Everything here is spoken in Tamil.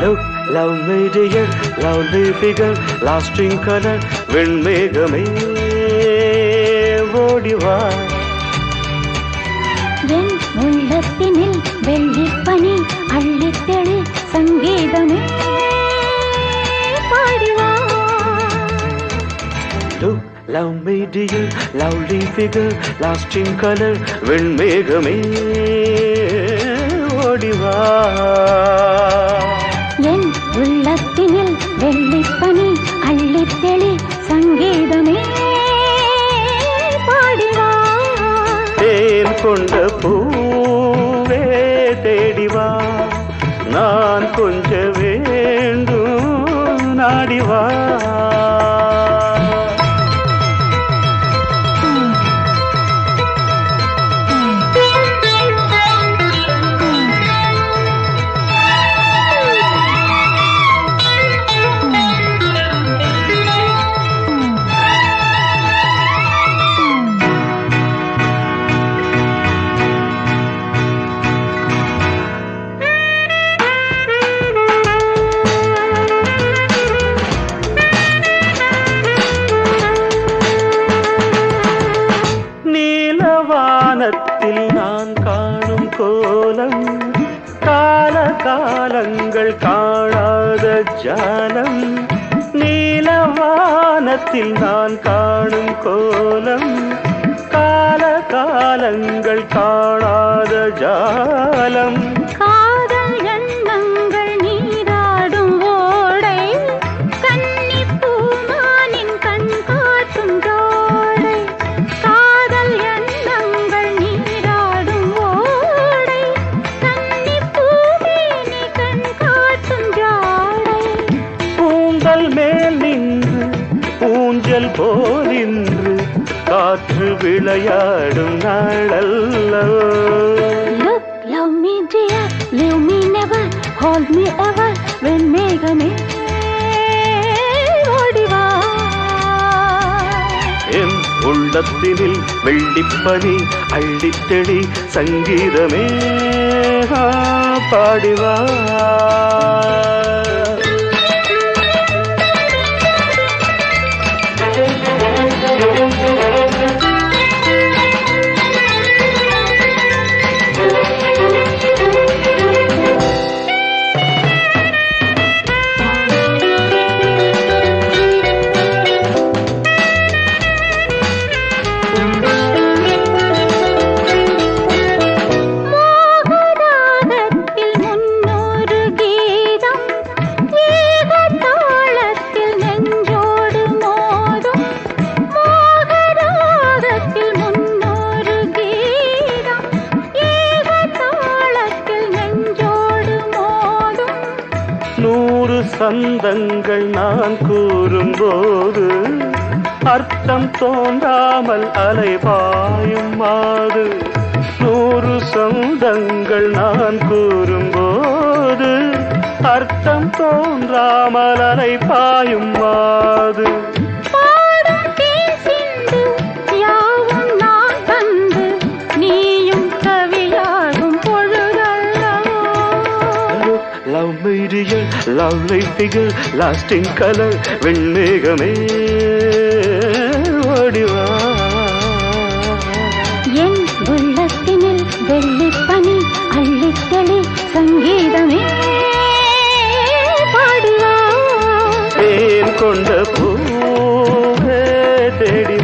Love me dear lovely figure lasting colour வெண்மேகமே. ஓடிவா என் உள்ளத்தினில் வெள்ளிப்பனி அள்ளித்தெளி சங்கீதமே. பாடிவா Look, love me dear, lovely figure, lasting color, வெண்மேகமே. ஓடிவா வெள்ளிப்பனி அள்ளித்தெளி சங்கீதமே பாடிவா. தேன் கொண்ட பூவே தேடிவா. நான் கொஞ்சம் நீலவானத்தில் நான் காணும் கோலம் கால காலங்கள் காணாத ஜானம் நீலவானத்தில் நான் காணும் கோலம் கால காலங்கள் காணாத ஜாலம். ஊஞ்சல் போல் இன்று காற்று விளையாடும் Look, love me dear, leave me never, hold me ever, வெண்மேகமே ஓடிவா என் உள்ளத்தினில் வெள்ளிப்பனி அள்ளித்தெளி சங்கீதமே பாடிவா சந்தங்கள் நான் கூறும்போது அர்த்தம் தோன்றாமல் அலைபாயும் மாது. நூறு சொந்தங்கள் நான் கூறும்போது அர்த்தம் தோன்றாமல் அலைபாயும் மாது. கவலை திகழ் லாஸ்டிங் கலர் வெண்மேகமே ஓடிவா. என் உள்ளத்தினில் வெள்ளி பனி அள்ளித்தளி சங்கீதமே பாடுவா. தேன் கொண்ட பூ தேடி